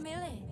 milih.